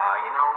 Uh, you know,